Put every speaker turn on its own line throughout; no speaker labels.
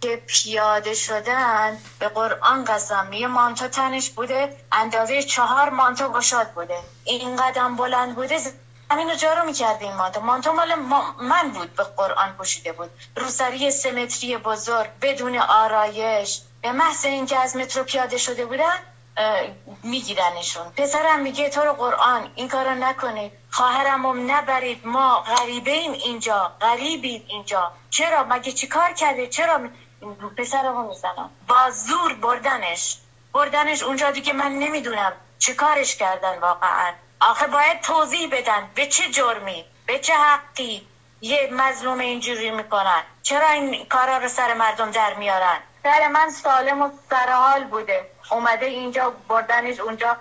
که پیاده شدن به قرآن قسم یه مانتو تنش بوده اندازه چهار مانتو گشاد بوده. این قدم بلند بوده همینو جارو می‌کرده این مانتو. مانتو مال من بود به قرآن پوشیده بود. روسری سمتری بزرگ بدون آرایش. به محض اینکه از مترو پیاده شده بودن میگیرنشون. پسرم میگه تو رو قرآن این کارو نکنید خواهرم نبرید. ما غریبه ایم اینجا. غریبید اینجا. چرا؟ مگه چی کار کرده؟ چرا پسرمو می‌زنم؟ با زور بردنش. بردنش اونجا دیگه من نمی‌دونم چه کارش کردن واقعا. آخه باید توضیح بدن. به چه جرمی؟ به چه حقی؟ یه مظلوم اینجوری می‌کنن. چرا این کارا رو سر مردم در میارن؟ سر من سالم و سرحال بوده. اومده اینجا بردنش اونجا.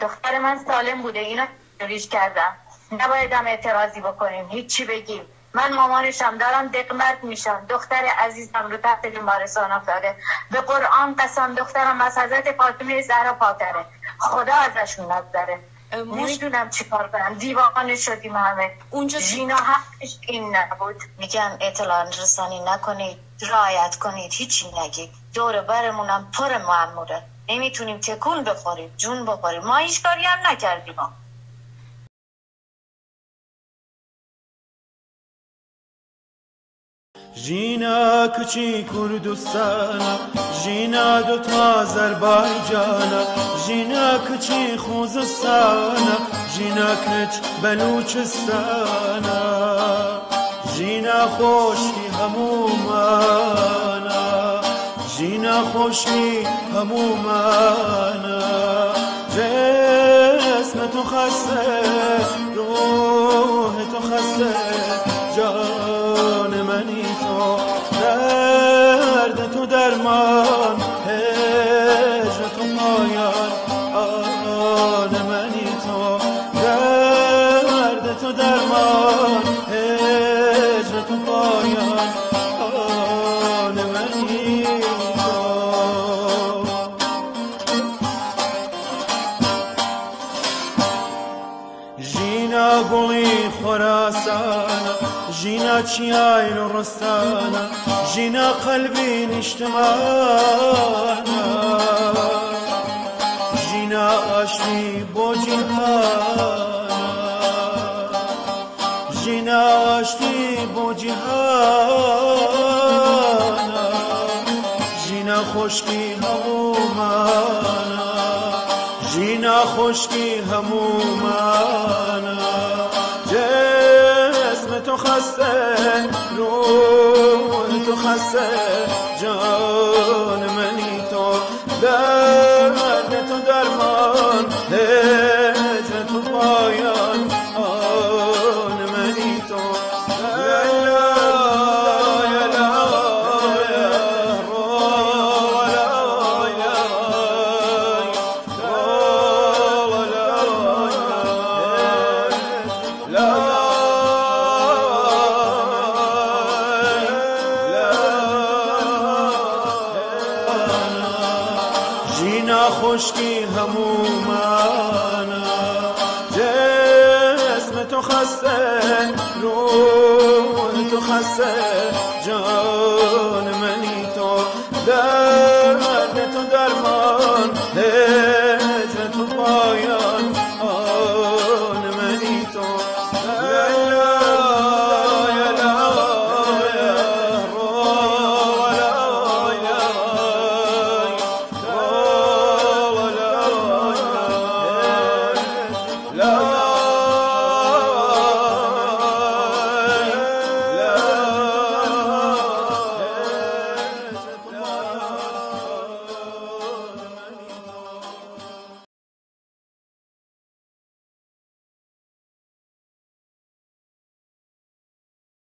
دختر من سالم بوده. اینا ریش کردم. نباید هم اعتراضی بکنیم. هیچی بگیم. من مامانشم دارم دقمت میشم. دختر عزیزم رو تحت بیمارستان افتاده. به قرآن قسم دخترم از حضرت فاطمه زهرا پاکره خدا ازشون نگذره نمی‌دونم چی کار کنم. دیوانه شدیم همه اونجا جینا حقش این نبود. میگن اطلاع رسانی نکنید رایت کنید هیچی نگید. دور برمونم پر معموره نمی‌تونیم تکون بخوریم جون بخوریم. ما هیچ کاری هم نکردیم.
ژینا کچی کوردستانە ژینا دوتا ئەزەربایجانە ژینا کچی خوزستانە ژینا کچ بەلوچستانە ژینا خۆشی هەمومانە ژینا خۆشی هەمومانە جسم تو خسته گوڵی خۆراسانە ژینا چیایل و ڕستانە ژینا قەلبی نیشتمانە ژینا ئاشتی بۆ جیهانە ژینا ئاشتی بۆ جیهانە ژینا خۆشکی هەمومانە ژینا خۆشکی هەمومانە تو خسته روح تو خسته جان خشکی همومانا جسم تو خسته روح تو خسته جان